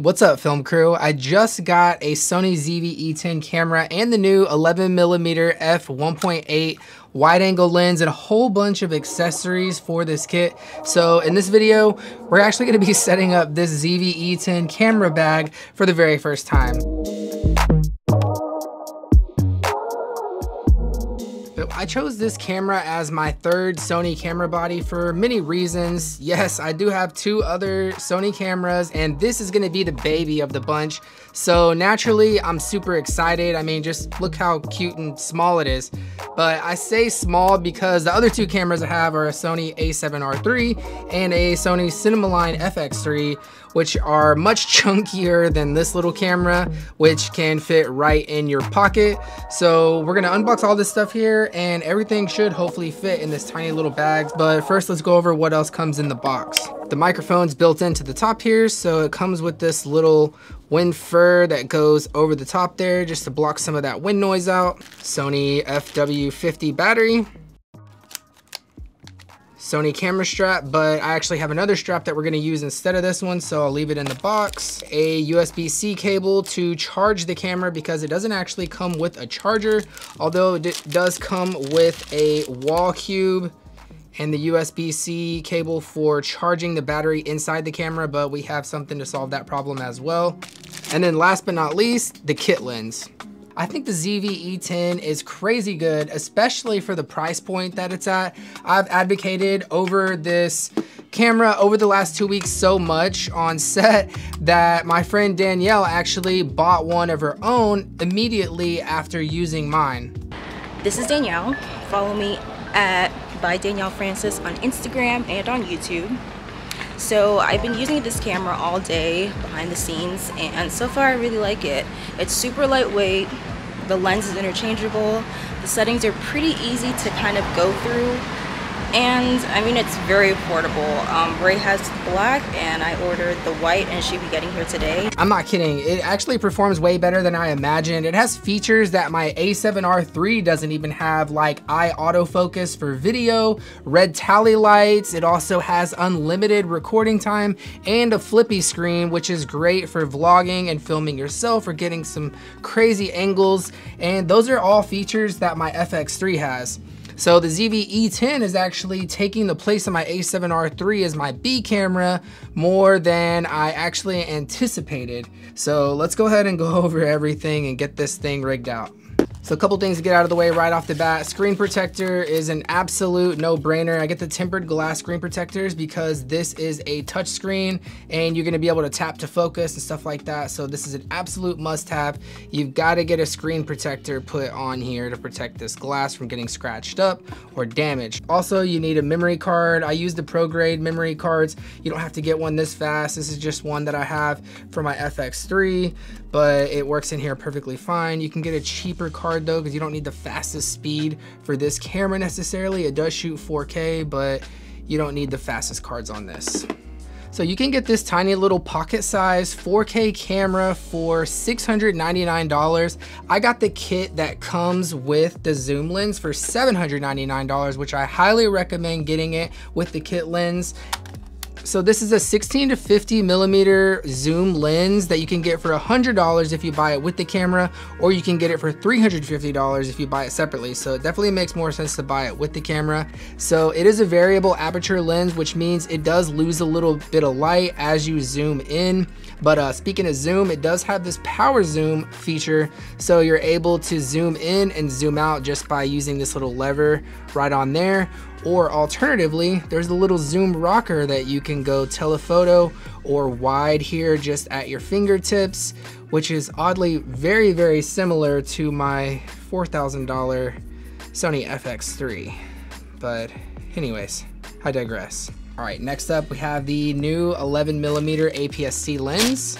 What's up film crew? I just got a Sony ZV-E10 camera and the new 11mm f1.8 wide angle lens and a whole bunch of accessories for this kit. So in this video, we're actually gonna be setting up this ZV-E10 camera bag for the very first time. I chose this camera as my third Sony camera body for many reasons. Yes, I do have two other Sony cameras and this is gonna be the baby of the bunch. So naturally, I'm super excited. I mean, just look how cute and small it is. But I say small because the other two cameras I have are a Sony a7R III and a Sony Cinemaline FX3, which are much chunkier than this little camera, which can fit right in your pocket. So we're gonna unbox all this stuff here and everything should hopefully fit in this tiny little bag. But first let's go over what else comes in the box. The microphone's built into the top here, so it comes with this little wind fur that goes over the top there just to block some of that wind noise out. Sony FW50 battery, Sony camera strap, but I actually have another strap that we're gonna use instead of this one, so I'll leave it in the box. A USB-C cable to charge the camera because it doesn't actually come with a charger, although it does come with a wall cube and the USB-C cable for charging the battery inside the camera, but we have something to solve that problem as well. And then last but not least, the kit lens. I think the ZV-E10 is crazy good, especially for the price point that it's at. I've advocated over this camera over the last two weeks so much on set that my friend Danielle actually bought one of her own immediately after using mine. This is Danielle. Follow me at by Danielle Francis on Instagram and on YouTube. So I've been using this camera all day behind the scenes and so far I really like it. It's super lightweight, the lens is interchangeable, the settings are pretty easy to kind of go through and I mean it's very affordable. Um, Ray has black and I ordered the white and she'll be getting here today. I'm not kidding, it actually performs way better than I imagined. It has features that my A7R III doesn't even have like eye autofocus for video, red tally lights, it also has unlimited recording time and a flippy screen which is great for vlogging and filming yourself or getting some crazy angles and those are all features that my FX3 has. So the ZV-E10 is actually taking the place of my A7R III as my B camera more than I actually anticipated. So let's go ahead and go over everything and get this thing rigged out. So a couple things to get out of the way right off the bat. Screen protector is an absolute no-brainer. I get the tempered glass screen protectors because this is a touch screen and you're gonna be able to tap to focus and stuff like that. So this is an absolute must-have. You've gotta get a screen protector put on here to protect this glass from getting scratched up or damaged. Also, you need a memory card. I use the ProGrade memory cards. You don't have to get one this fast. This is just one that I have for my FX3, but it works in here perfectly fine. You can get a cheaper card though because you don't need the fastest speed for this camera necessarily. It does shoot 4K, but you don't need the fastest cards on this. So you can get this tiny little pocket size 4K camera for $699. I got the kit that comes with the zoom lens for $799, which I highly recommend getting it with the kit lens. So this is a 16 to 50 millimeter zoom lens that you can get for $100 if you buy it with the camera, or you can get it for $350 if you buy it separately. So it definitely makes more sense to buy it with the camera. So it is a variable aperture lens, which means it does lose a little bit of light as you zoom in. But uh, speaking of zoom, it does have this power zoom feature. So you're able to zoom in and zoom out just by using this little lever right on there. Or alternatively, there's a little zoom rocker that you can go telephoto or wide here just at your fingertips, which is oddly very, very similar to my $4,000 Sony FX3. But anyways, I digress. All right, next up we have the new 11 millimeter APS-C lens.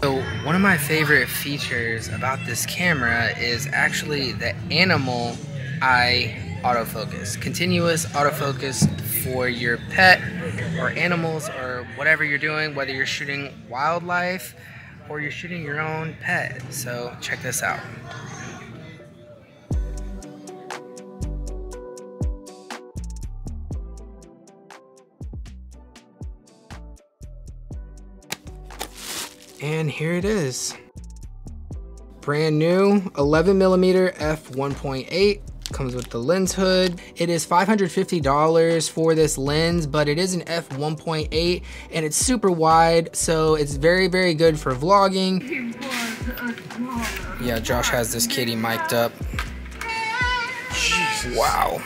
So one of my favorite features about this camera is actually the animal eye autofocus. Continuous autofocus for your pet or animals or whatever you're doing, whether you're shooting wildlife or you're shooting your own pet. So check this out. And here it is. Brand new 11 millimeter f1.8 comes with the lens hood. It is $550 for this lens, but it is an f1.8 and it's super wide, so it's very, very good for vlogging. Yeah, Josh has this kitty mic'd up. Jesus. Wow.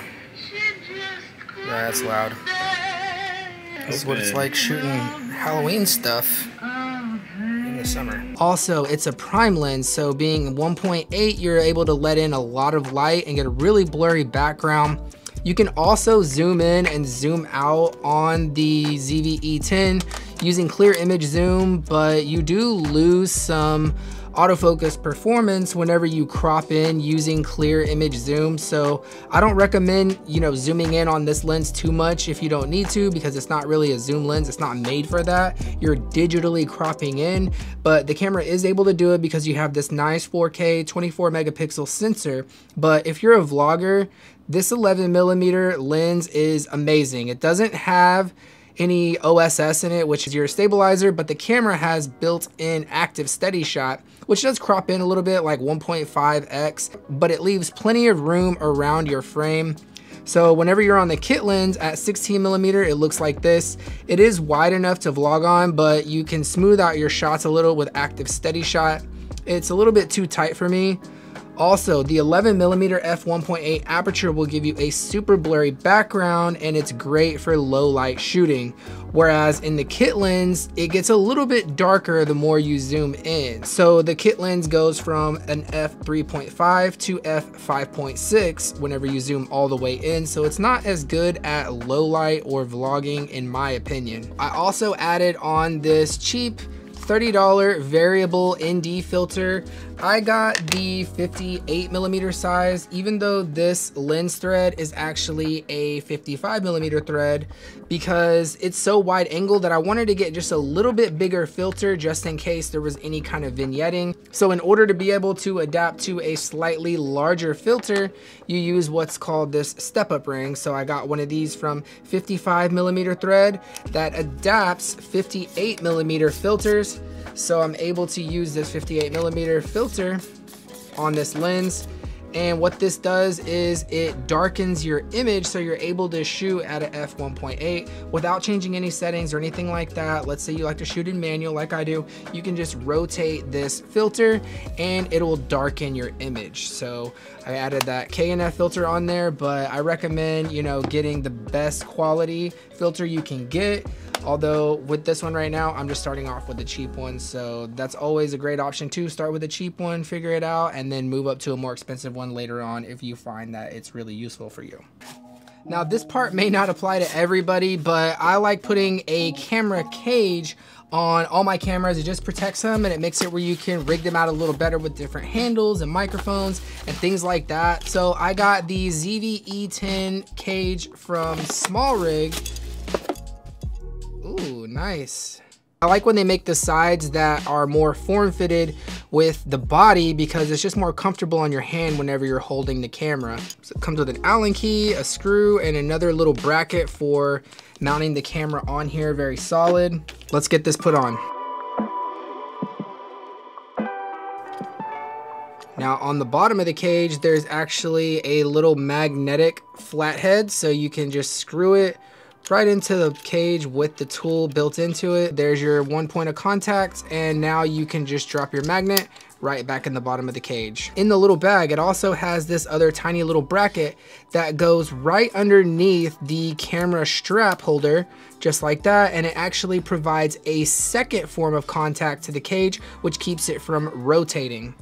Yeah, that's loud. This is what it's like shooting Halloween stuff summer. Also, it's a prime lens, so being 1.8, you're able to let in a lot of light and get a really blurry background. You can also zoom in and zoom out on the ZV-E10 using clear image zoom, but you do lose some autofocus performance whenever you crop in using clear image zoom. So I don't recommend, you know, zooming in on this lens too much if you don't need to because it's not really a zoom lens. It's not made for that. You're digitally cropping in, but the camera is able to do it because you have this nice 4K 24 megapixel sensor. But if you're a vlogger, this 11 millimeter lens is amazing. It doesn't have any OSS in it, which is your stabilizer, but the camera has built-in active steady shot, which does crop in a little bit like 1.5x, but it leaves plenty of room around your frame. So whenever you're on the kit lens at 16 millimeter, it looks like this. It is wide enough to vlog on, but you can smooth out your shots a little with active steady shot. It's a little bit too tight for me. Also, the 11mm f1.8 aperture will give you a super blurry background and it's great for low light shooting. Whereas in the kit lens, it gets a little bit darker the more you zoom in. So the kit lens goes from an f3.5 to f5.6 whenever you zoom all the way in. So it's not as good at low light or vlogging in my opinion. I also added on this cheap $30 variable ND filter. I got the 58 millimeter size, even though this lens thread is actually a 55 millimeter thread because it's so wide angle that I wanted to get just a little bit bigger filter just in case there was any kind of vignetting. So in order to be able to adapt to a slightly larger filter, you use what's called this step up ring. So I got one of these from 55 millimeter thread that adapts 58 millimeter filters so I'm able to use this 58 millimeter filter on this lens. And what this does is it darkens your image so you're able to shoot at a f1.8 without changing any settings or anything like that. Let's say you like to shoot in manual like I do. You can just rotate this filter and it will darken your image. So I added that K&F filter on there, but I recommend, you know, getting the best quality filter you can get. Although with this one right now, I'm just starting off with the cheap one. So that's always a great option too. Start with a cheap one, figure it out, and then move up to a more expensive one later on if you find that it's really useful for you. Now this part may not apply to everybody, but I like putting a camera cage on all my cameras. It just protects them and it makes it where you can rig them out a little better with different handles and microphones and things like that. So I got the ZV-E10 cage from SmallRig Ooh, nice. I like when they make the sides that are more form-fitted with the body because it's just more comfortable on your hand whenever you're holding the camera. So it comes with an Allen key, a screw, and another little bracket for mounting the camera on here, very solid. Let's get this put on. Now on the bottom of the cage, there's actually a little magnetic flathead, so you can just screw it right into the cage with the tool built into it. There's your one point of contact and now you can just drop your magnet right back in the bottom of the cage. In the little bag, it also has this other tiny little bracket that goes right underneath the camera strap holder, just like that, and it actually provides a second form of contact to the cage, which keeps it from rotating.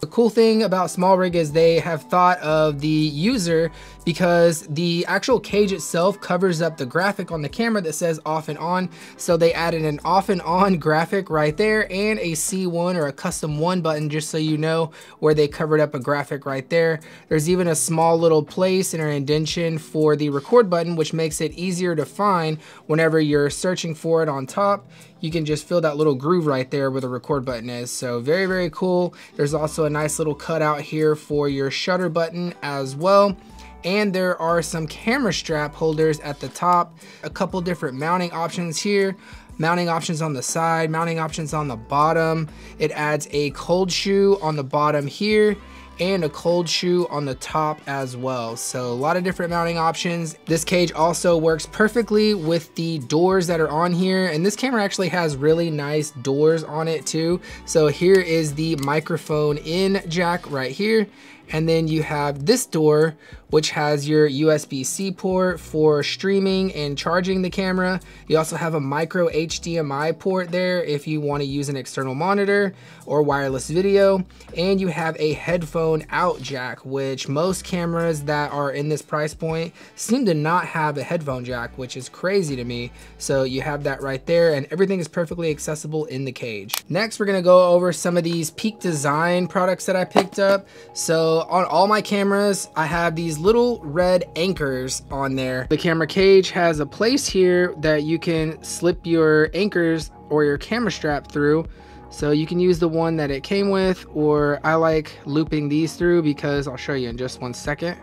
The cool thing about SmallRig is they have thought of the user because the actual cage itself covers up the graphic on the camera that says off and on. So they added an off and on graphic right there and a C1 or a custom one button just so you know where they covered up a graphic right there. There's even a small little place in our indentation for the record button which makes it easier to find whenever you're searching for it on top you can just feel that little groove right there where the record button is. So very, very cool. There's also a nice little cutout here for your shutter button as well. And there are some camera strap holders at the top, a couple different mounting options here. mounting options on the side, mounting options on the bottom. It adds a cold shoe on the bottom here and a cold shoe on the top as well. So a lot of different mounting options. This cage also works perfectly with the doors that are on here. And this camera actually has really nice doors on it too. So here is the microphone in jack right here. And then you have this door, which has your USB-C port for streaming and charging the camera. You also have a micro HDMI port there if you want to use an external monitor or wireless video. And you have a headphone out jack, which most cameras that are in this price point seem to not have a headphone jack, which is crazy to me. So you have that right there and everything is perfectly accessible in the cage. Next, we're gonna go over some of these Peak Design products that I picked up. So on all my cameras, I have these little red anchors on there. The camera cage has a place here that you can slip your anchors or your camera strap through. So you can use the one that it came with, or I like looping these through because I'll show you in just one second.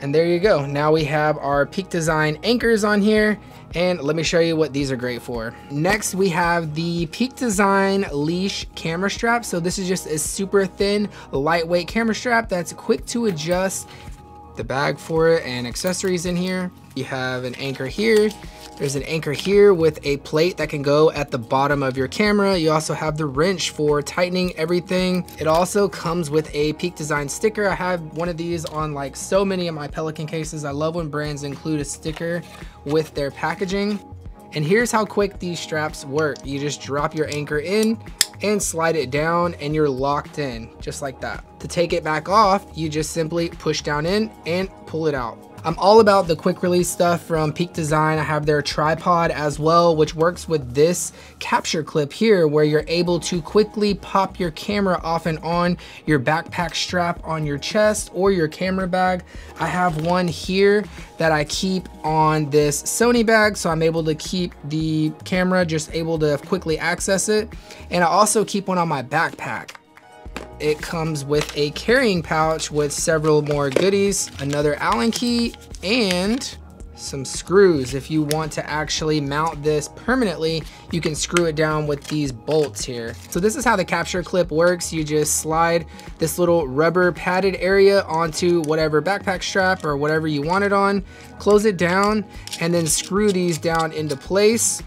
And there you go. Now we have our Peak Design anchors on here and let me show you what these are great for. Next, we have the Peak Design leash camera strap. So this is just a super thin, lightweight camera strap that's quick to adjust the bag for it and accessories in here. You have an anchor here there's an anchor here with a plate that can go at the bottom of your camera. You also have the wrench for tightening everything. It also comes with a Peak Design sticker. I have one of these on like so many of my Pelican cases. I love when brands include a sticker with their packaging. And here's how quick these straps work. You just drop your anchor in and slide it down and you're locked in just like that. To take it back off, you just simply push down in and pull it out. I'm all about the quick release stuff from Peak Design. I have their tripod as well, which works with this capture clip here where you're able to quickly pop your camera off and on your backpack strap on your chest or your camera bag. I have one here that I keep on this Sony bag so I'm able to keep the camera just able to quickly access it. And I also keep one on my backpack it comes with a carrying pouch with several more goodies, another Allen key, and some screws. If you want to actually mount this permanently, you can screw it down with these bolts here. So this is how the capture clip works. You just slide this little rubber padded area onto whatever backpack strap or whatever you want it on, close it down, and then screw these down into place.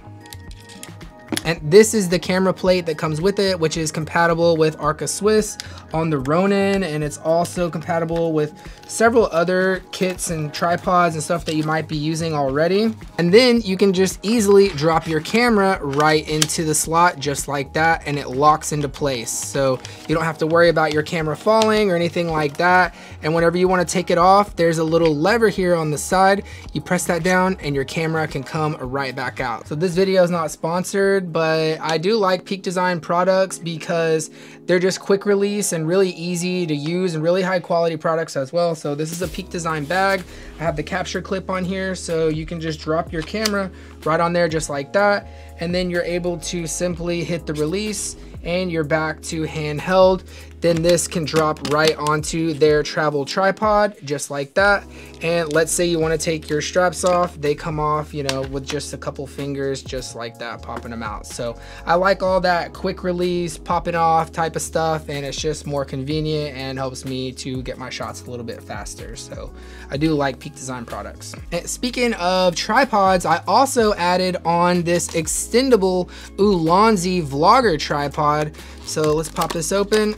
And this is the camera plate that comes with it, which is compatible with Arca Swiss on the Ronin, and it's also compatible with several other kits and tripods and stuff that you might be using already. And then you can just easily drop your camera right into the slot just like that, and it locks into place. So you don't have to worry about your camera falling or anything like that. And whenever you want to take it off, there's a little lever here on the side. You press that down and your camera can come right back out. So this video is not sponsored, but I do like Peak Design products because they're just quick release and really easy to use and really high quality products as well. So this is a Peak Design bag. I have the capture clip on here so you can just drop your camera right on there just like that. And then you're able to simply hit the release and you're back to handheld. Then this can drop right onto their travel tripod, just like that. And let's say you wanna take your straps off, they come off, you know, with just a couple fingers, just like that, popping them out. So I like all that quick release, popping off type of stuff, and it's just more convenient and helps me to get my shots a little bit faster. So I do like Peak Design products. And speaking of tripods, I also added on this extendable Ulanzi vlogger tripod. So let's pop this open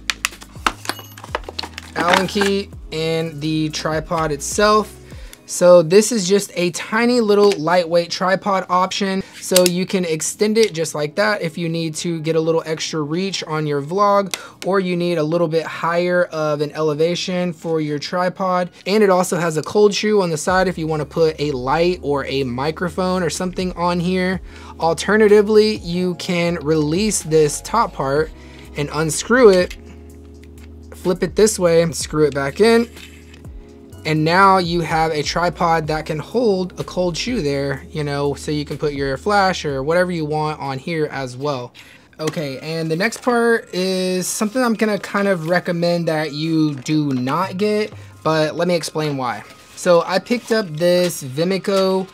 Allen key and the tripod itself. So this is just a tiny little lightweight tripod option. So you can extend it just like that if you need to get a little extra reach on your vlog or you need a little bit higher of an elevation for your tripod. And it also has a cold shoe on the side if you wanna put a light or a microphone or something on here. Alternatively, you can release this top part and unscrew it flip it this way and screw it back in. And now you have a tripod that can hold a cold shoe there, you know, so you can put your flash or whatever you want on here as well. Okay, and the next part is something I'm gonna kind of recommend that you do not get, but let me explain why. So I picked up this Vemico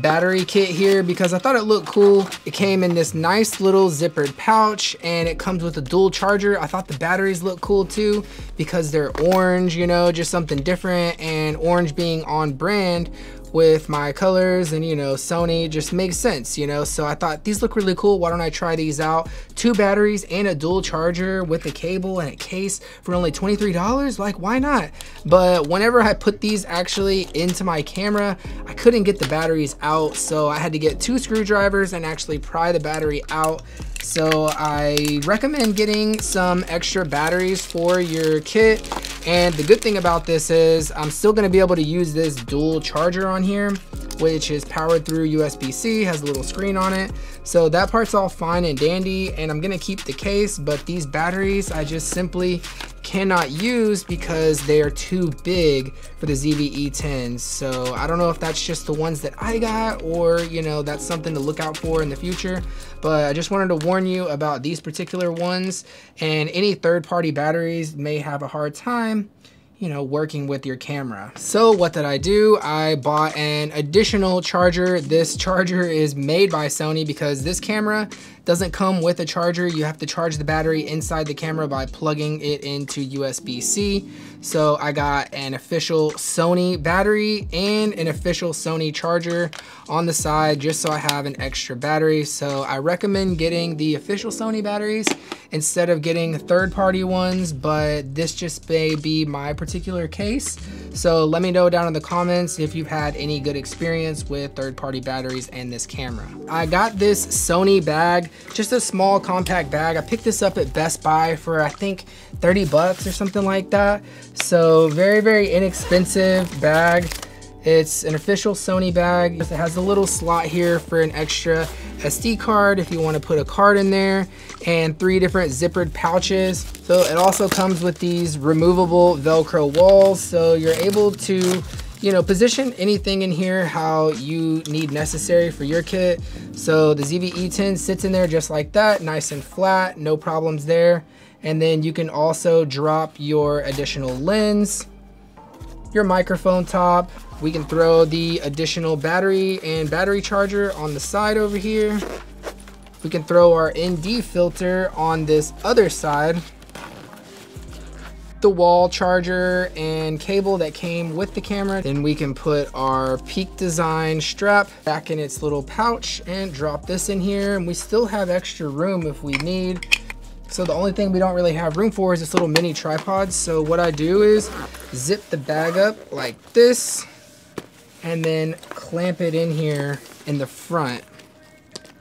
battery kit here because I thought it looked cool. It came in this nice little zippered pouch and it comes with a dual charger. I thought the batteries look cool too because they're orange, you know, just something different and orange being on brand with my colors and you know Sony just makes sense you know? So I thought these look really cool. Why don't I try these out? Two batteries and a dual charger with a cable and a case for only $23 like why not? But whenever I put these actually into my camera I couldn't get the batteries out so I had to get two screwdrivers and actually pry the battery out. So I recommend getting some extra batteries for your kit. And the good thing about this is I'm still gonna be able to use this dual charger on here, which is powered through USB-C, has a little screen on it. So that part's all fine and dandy and I'm gonna keep the case, but these batteries, I just simply cannot use because they are too big for the ZV-E10s. So I don't know if that's just the ones that I got or, you know, that's something to look out for in the future. But I just wanted to warn you about these particular ones and any third party batteries may have a hard time you know, working with your camera. So what did I do? I bought an additional charger. This charger is made by Sony because this camera doesn't come with a charger. You have to charge the battery inside the camera by plugging it into USB-C. So I got an official Sony battery and an official Sony charger on the side just so I have an extra battery. So I recommend getting the official Sony batteries instead of getting third-party ones, but this just may be my particular case. So let me know down in the comments if you've had any good experience with third-party batteries and this camera. I got this Sony bag, just a small compact bag. I picked this up at Best Buy for I think 30 bucks or something like that. So very, very inexpensive bag. It's an official Sony bag. It has a little slot here for an extra SD card if you want to put a card in there and three different zippered pouches. So it also comes with these removable Velcro walls. So you're able to you know, position anything in here how you need necessary for your kit. So the ZV-E10 sits in there just like that, nice and flat, no problems there. And then you can also drop your additional lens, your microphone top. We can throw the additional battery and battery charger on the side over here. We can throw our ND filter on this other side. The wall charger and cable that came with the camera. Then we can put our Peak Design strap back in its little pouch and drop this in here. And we still have extra room if we need. So the only thing we don't really have room for is this little mini tripod. So what I do is zip the bag up like this and then clamp it in here in the front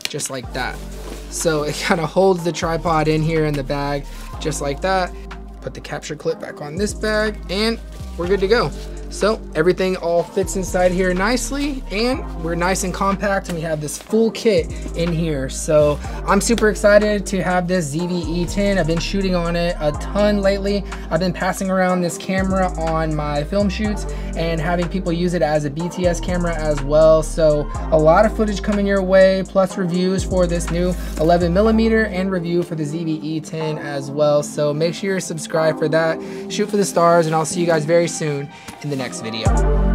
just like that. So it kind of holds the tripod in here in the bag just like that. Put the capture clip back on this bag and we're good to go. So everything all fits inside here nicely and we're nice and compact and we have this full kit in here. So I'm super excited to have this ZV-E10. I've been shooting on it a ton lately. I've been passing around this camera on my film shoots and having people use it as a BTS camera as well. So a lot of footage coming your way plus reviews for this new 11 millimeter and review for the ZV-E10 as well. So make sure you're subscribed for that. Shoot for the stars and I'll see you guys very soon in the next video.